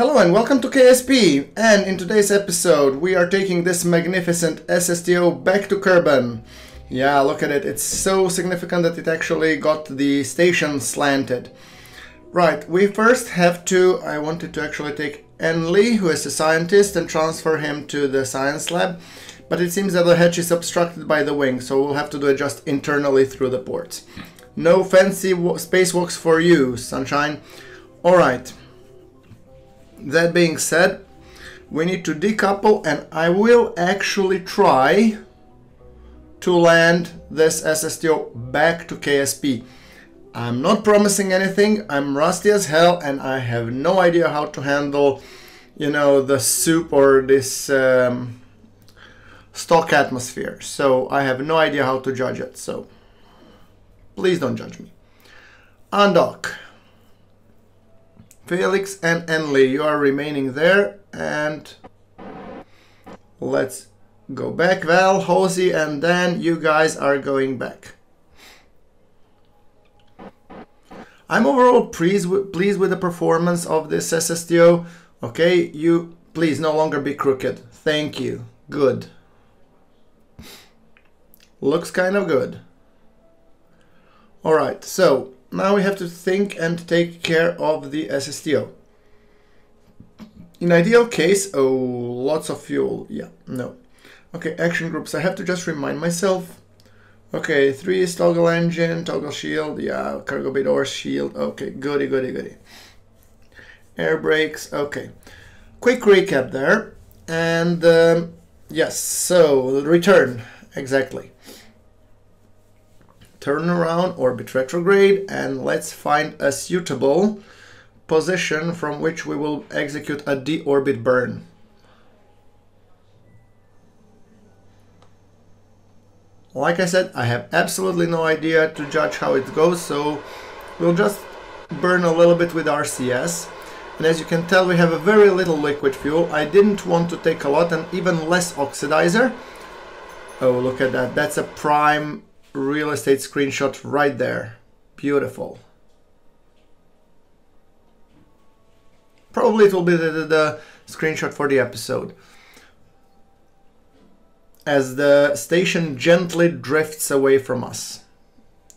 Hello and welcome to KSP and in today's episode we are taking this magnificent SSTO back to Kerbin. Yeah, look at it, it's so significant that it actually got the station slanted. Right, we first have to, I wanted to actually take Enli, who is a scientist, and transfer him to the science lab, but it seems that the hatch is obstructed by the wing, so we'll have to do it just internally through the ports. No fancy spacewalks for you, Sunshine. Alright. That being said, we need to decouple and I will actually try to land this SSTO back to KSP. I'm not promising anything, I'm rusty as hell and I have no idea how to handle, you know, the soup or this um, stock atmosphere. So I have no idea how to judge it, so please don't judge me. Undock. Felix and Enley, you are remaining there. And let's go back. Val, Hosey, and then you guys are going back. I'm overall pleased with, pleased with the performance of this SSTO. Okay, you please no longer be crooked. Thank you. Good. Looks kind of good. Alright, so now we have to think and take care of the SSTO. In ideal case, oh, lots of fuel. Yeah, no. Okay, action groups. I have to just remind myself. Okay, three is toggle engine, toggle shield. Yeah, cargo bay door shield. Okay, goody, goody, goody. Air brakes. Okay. Quick recap there. And um, yes, so return. Exactly turn around, orbit retrograde, and let's find a suitable position from which we will execute a deorbit burn. Like I said, I have absolutely no idea to judge how it goes, so we'll just burn a little bit with RCS. And as you can tell, we have a very little liquid fuel. I didn't want to take a lot and even less oxidizer. Oh, look at that. That's a prime real estate screenshot right there. Beautiful. Probably it will be the, the, the, screenshot for the episode. As the station gently drifts away from us.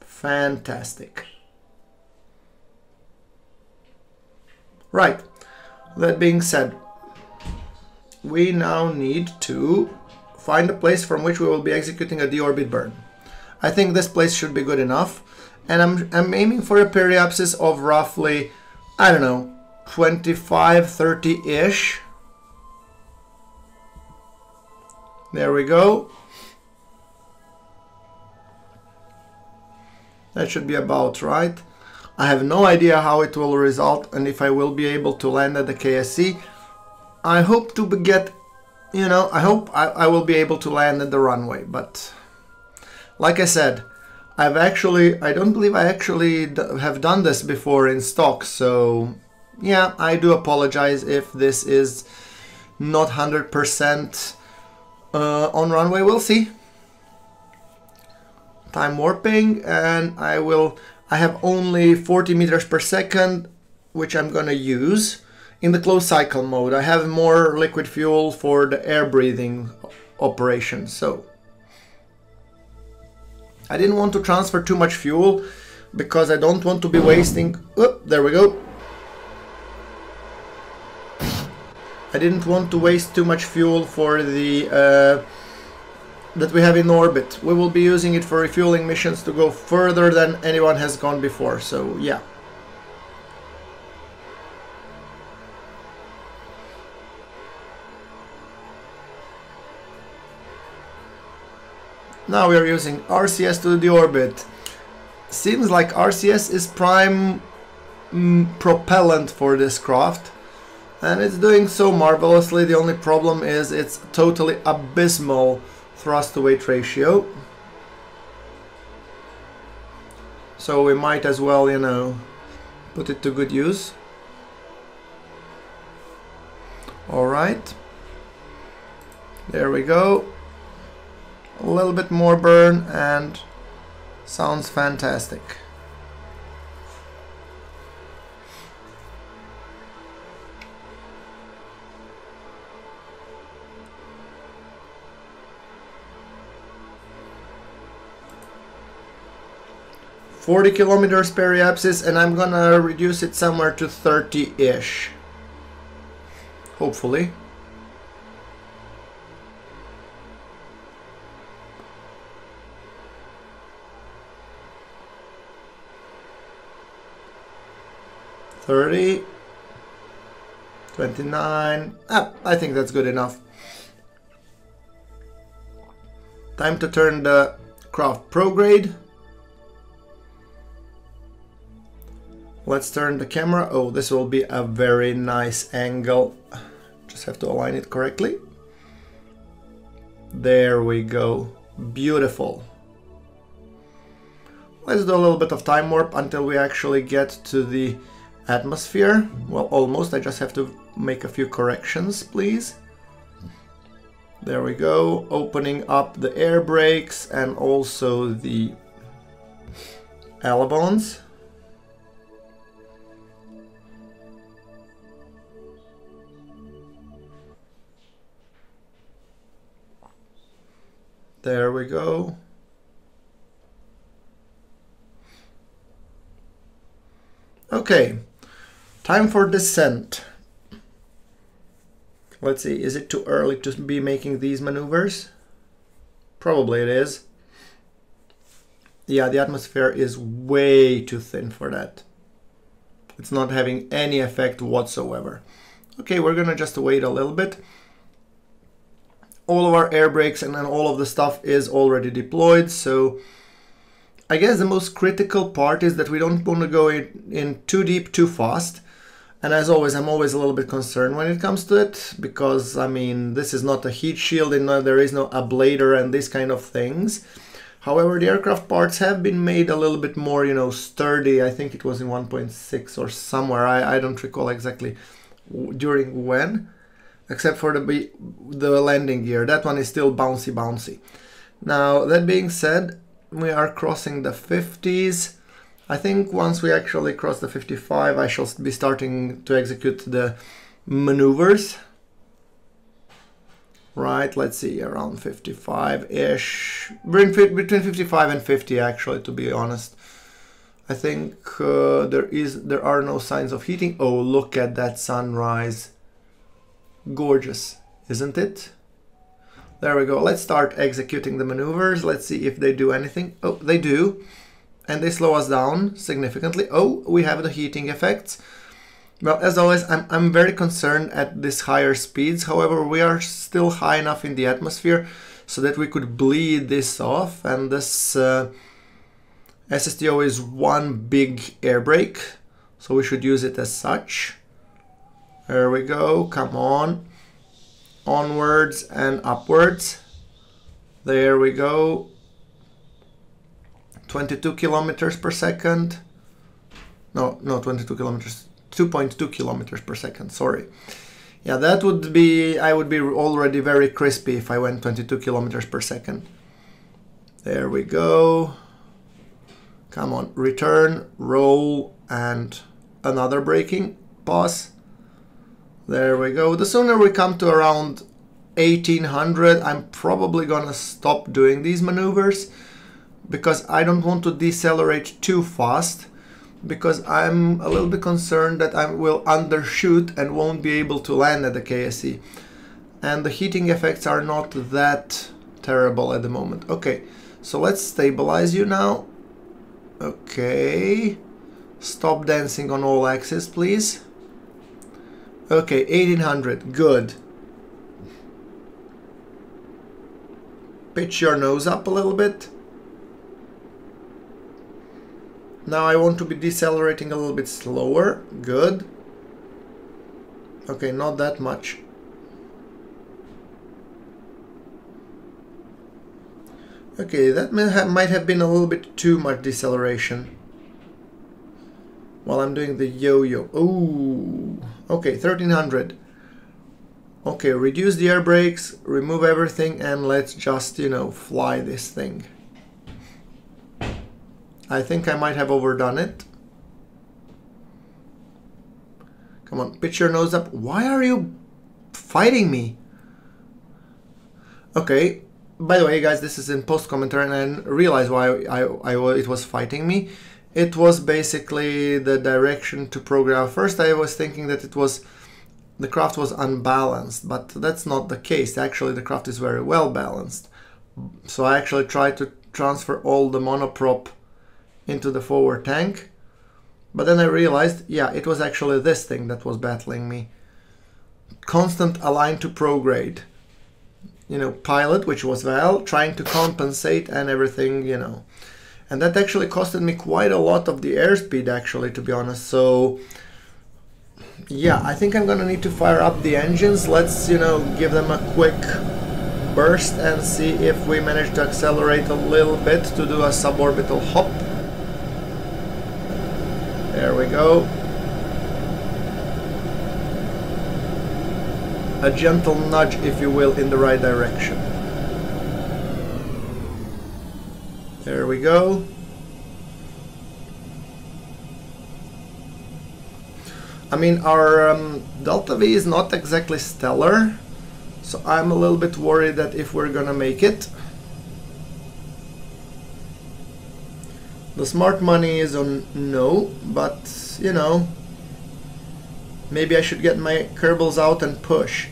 Fantastic. Right. That being said, we now need to find a place from which we will be executing a deorbit burn. I think this place should be good enough. And I'm, I'm aiming for a periapsis of roughly, I don't know, 25, 30-ish. There we go. That should be about right. I have no idea how it will result and if I will be able to land at the KSC. I hope to get, you know, I hope I, I will be able to land at the runway, but like I said, I've actually, I don't believe I actually have done this before in stock, so yeah, I do apologize if this is not 100% uh, on runway, we'll see. Time warping, and I will, I have only 40 meters per second, which I'm gonna use in the closed cycle mode. I have more liquid fuel for the air breathing operation, so I didn't want to transfer too much fuel because I don't want to be wasting... Oh, there we go. I didn't want to waste too much fuel for the... Uh, that we have in orbit. We will be using it for refueling missions to go further than anyone has gone before, so yeah. Now we are using RCS to the orbit. Seems like RCS is prime mm, propellant for this craft. And it's doing so marvelously. The only problem is its totally abysmal thrust to weight ratio. So we might as well, you know, put it to good use. Alright. There we go a little bit more burn and sounds fantastic. Forty kilometers periapsis, and I'm gonna reduce it somewhere to thirty-ish. Hopefully. Thirty. 29. Ah, I think that's good enough. Time to turn the craft prograde. Let's turn the camera. Oh, this will be a very nice angle. Just have to align it correctly. There we go. Beautiful. Let's do a little bit of time warp until we actually get to the atmosphere. Well, almost. I just have to make a few corrections, please. There we go. Opening up the air brakes and also the elevons. There we go. Okay, time for descent. Let's see, is it too early to be making these maneuvers? Probably it is. Yeah, the atmosphere is way too thin for that. It's not having any effect whatsoever. Okay, we're gonna just wait a little bit all of our air brakes and then all of the stuff is already deployed. So I guess the most critical part is that we don't want to go in, in too deep too fast. And as always, I'm always a little bit concerned when it comes to it because, I mean, this is not a heat shield and there is no ablator and these kind of things. However, the aircraft parts have been made a little bit more, you know, sturdy. I think it was in 1.6 or somewhere. I, I don't recall exactly during when except for the, the landing gear. That one is still bouncy bouncy. Now, that being said, we are crossing the 50s. I think once we actually cross the 55, I shall be starting to execute the maneuvers. Right, let's see, around 55-ish. Between 55 and 50, actually, to be honest. I think uh, there is there are no signs of heating. Oh, look at that sunrise. Gorgeous, isn't it? There we go. Let's start executing the maneuvers. Let's see if they do anything. Oh, they do. And they slow us down significantly. Oh, we have the heating effects. Well, as always, I'm, I'm very concerned at these higher speeds. However, we are still high enough in the atmosphere so that we could bleed this off. And this uh, SSTO is one big air brake, so we should use it as such. There we go. Come on. Onwards and upwards. There we go. 22 kilometers per second. No, no, 22 kilometers. 2.2 kilometers per second. Sorry. Yeah, that would be, I would be already very crispy if I went 22 kilometers per second. There we go. Come on, return, roll, and another braking. Pause. There we go. The sooner we come to around 1800, I'm probably gonna stop doing these maneuvers because I don't want to decelerate too fast because I'm a little bit concerned that I will undershoot and won't be able to land at the KSC. And the heating effects are not that terrible at the moment. Okay, so let's stabilize you now. Okay. Stop dancing on all axes, please. Okay, 1800, good. Pitch your nose up a little bit. Now I want to be decelerating a little bit slower, good. Okay, not that much. Okay, that might have been a little bit too much deceleration while I'm doing the yo-yo. Ooh, okay, 1300. Okay, reduce the air brakes, remove everything, and let's just, you know, fly this thing. I think I might have overdone it. Come on, pitch your nose up. Why are you fighting me? Okay, by the way, guys, this is in post commentary, and I realize why I, I, it was fighting me it was basically the direction to prograde. First, I was thinking that it was the craft was unbalanced, but that's not the case. Actually, the craft is very well balanced. So I actually tried to transfer all the monoprop into the forward tank. But then I realized, yeah, it was actually this thing that was battling me. Constant align to prograde. You know, pilot, which was Val, trying to compensate and everything, you know. And that actually costed me quite a lot of the airspeed, actually, to be honest. So, yeah, I think I'm gonna need to fire up the engines. Let's, you know, give them a quick burst and see if we manage to accelerate a little bit to do a suborbital hop. There we go. A gentle nudge, if you will, in the right direction. There we go. I mean, our um, Delta V is not exactly stellar, so I'm a little bit worried that if we're gonna make it. The smart money is on no, but you know, maybe I should get my Kerbals out and push.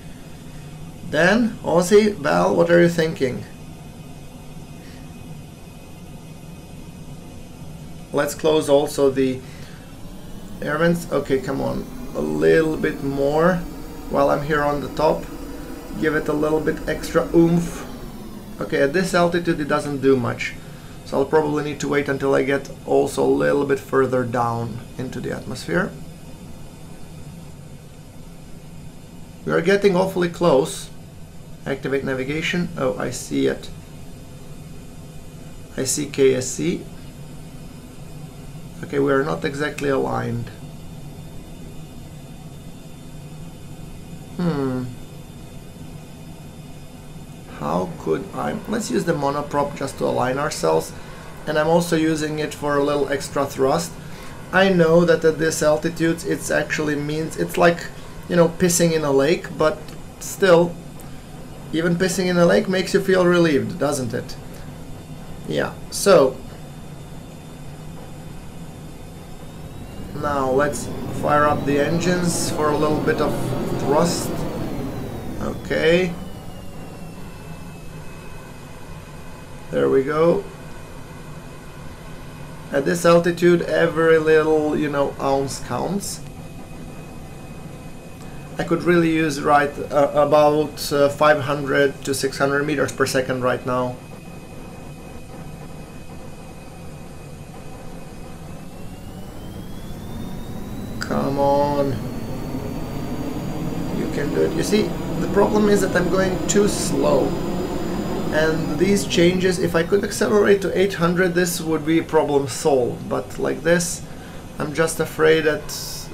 Dan, Aussie, Val, what are you thinking? Let's close also the air vents. Okay, come on, a little bit more while I'm here on the top give it a little bit extra oomph. Okay, at this altitude it doesn't do much. So I'll probably need to wait until I get also a little bit further down into the atmosphere. We are getting awfully close. Activate navigation. Oh, I see it. I see KSC. Okay, we are not exactly aligned. Hmm how could I let's use the monoprop just to align ourselves and I'm also using it for a little extra thrust. I know that at this altitude it's actually means it's like you know pissing in a lake but still even pissing in a lake makes you feel relieved doesn't it? Yeah so now let's fire up the engines for a little bit of thrust. Okay There we go. At this altitude, every little, you know, ounce counts. I could really use right uh, about uh, 500 to 600 meters per second right now. Come on. You can do it. You see, the problem is that I'm going too slow and these changes if I could accelerate to 800 this would be problem solved. But like this I'm just afraid that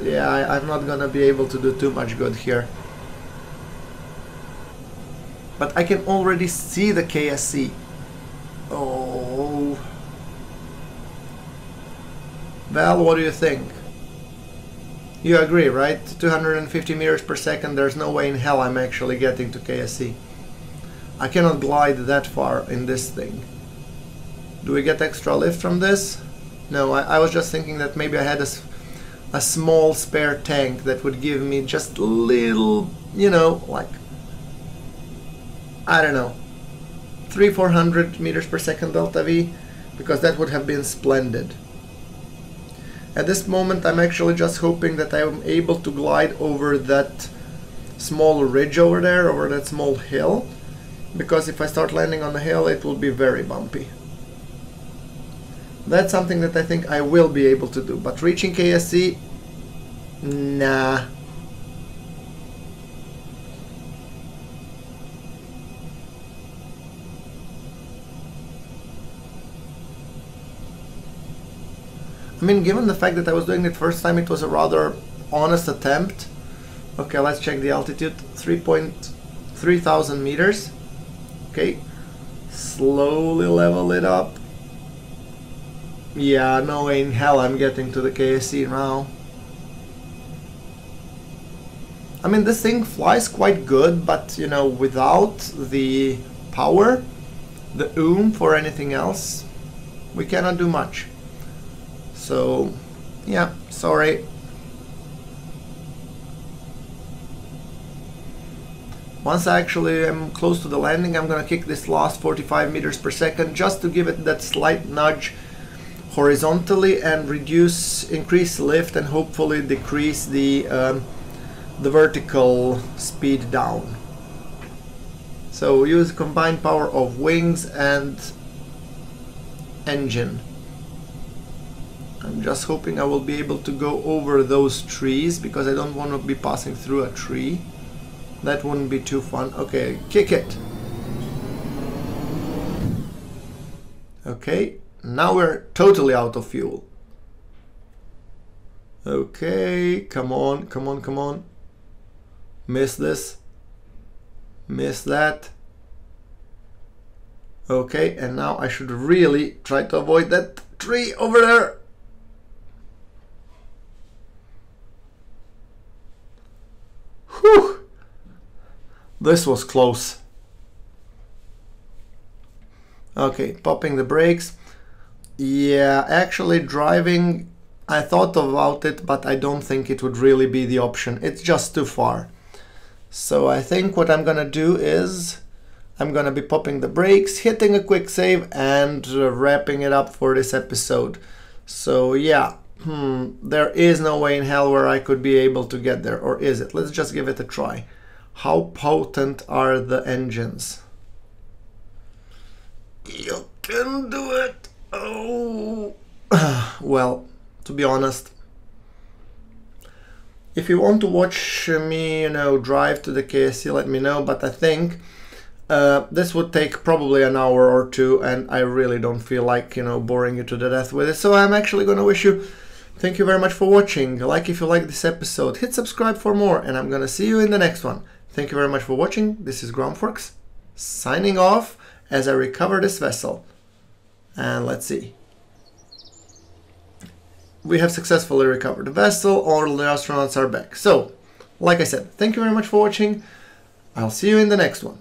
yeah I, I'm not gonna be able to do too much good here. But I can already see the KSC oh. Val what do you think? You agree right? 250 meters per second there's no way in hell I'm actually getting to KSC I cannot glide that far in this thing. Do we get extra lift from this? No, I, I was just thinking that maybe I had a, a small spare tank that would give me just a little, you know, like, I don't know, 3 400 meters per second delta V, because that would have been splendid. At this moment I'm actually just hoping that I'm able to glide over that small ridge over there, over that small hill, because if I start landing on the hill it will be very bumpy. That's something that I think I will be able to do, but reaching KSC, nah. I mean, given the fact that I was doing it first time, it was a rather honest attempt. Okay, let's check the altitude. 3.3000 meters. Okay. Slowly level it up. Yeah, no way in hell I'm getting to the KSC now. I mean, this thing flies quite good, but, you know, without the power, the oomph or anything else, we cannot do much. So, yeah, sorry. Once I actually am close to the landing, I'm gonna kick this last 45 meters per second just to give it that slight nudge horizontally and reduce, increase lift and hopefully decrease the, um, the vertical speed down. So use combined power of wings and engine. I'm just hoping I will be able to go over those trees because I don't want to be passing through a tree. That wouldn't be too fun. Okay, kick it. Okay, now we're totally out of fuel. Okay, come on, come on, come on. Miss this. Miss that. Okay, and now I should really try to avoid that tree over there. This was close. Okay, popping the brakes. Yeah, actually driving, I thought about it, but I don't think it would really be the option. It's just too far. So I think what I'm gonna do is I'm gonna be popping the brakes, hitting a quick save and uh, wrapping it up for this episode. So yeah, hmm, there is no way in hell where I could be able to get there, or is it? Let's just give it a try. How potent are the engines? You can do it! Oh! well, to be honest, if you want to watch me, you know, drive to the KSC, let me know, but I think uh, this would take probably an hour or two and I really don't feel like, you know, boring you to the death with it. So I'm actually going to wish you thank you very much for watching. Like if you like this episode, hit subscribe for more and I'm going to see you in the next one. Thank you very much for watching. This is GrunfWorks signing off as I recover this vessel. And let's see. We have successfully recovered the vessel. All the astronauts are back. So, like I said, thank you very much for watching. I'll see you in the next one.